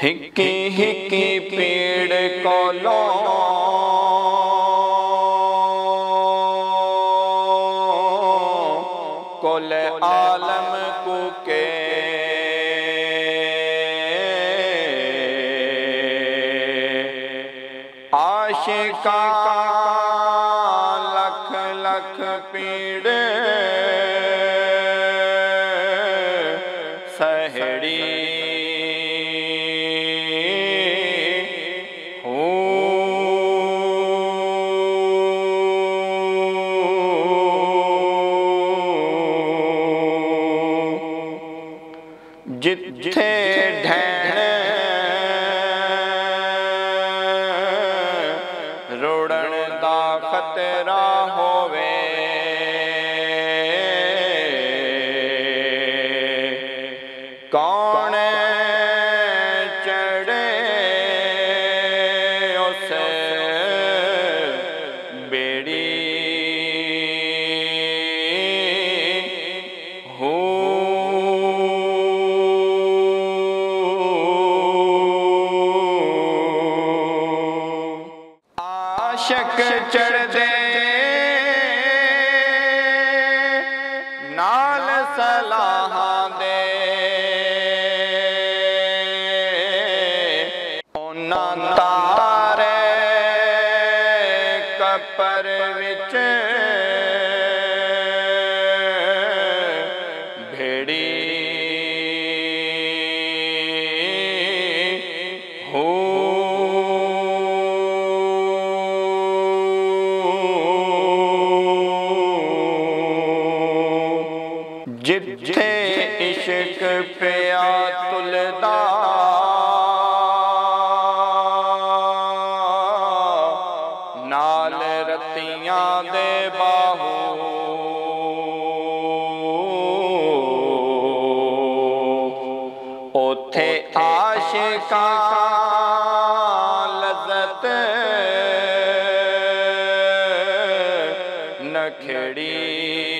Hickey Hickey पेड़ को लो कोल आलम को के आशिका लख लख पेड़। सहड़ी ਜਿੱਥੇ ਢਹਿਣ ਰੋੜਨ ਦਾ ਖਤਰਾ ਹੋਵੇ ਕੌਣ ਆਸ਼ਕ ਚੜਦੇ ਨਾਲ ਸਲਾਹਾਂ ਦੇ ਉਹਨਾਂ ਤਾਰੇ जे इशक तुलदा नाल रत बूथ लज़त नखड़ी